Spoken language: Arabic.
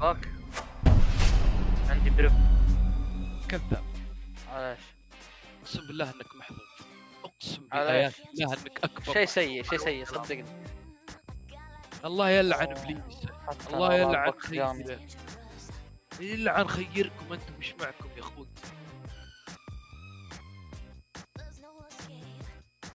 باك عندي بريف كذاب. علاش؟ أقسم بالله إنك محظوظ. أقسم بالله يا أخي بالله إنك أكبر. شيء سيء شيء سيء صدقني. الله يلعن إبليس. الله يلعن باك خيره يلعن خيركم أنتم مش معكم يا أخوي.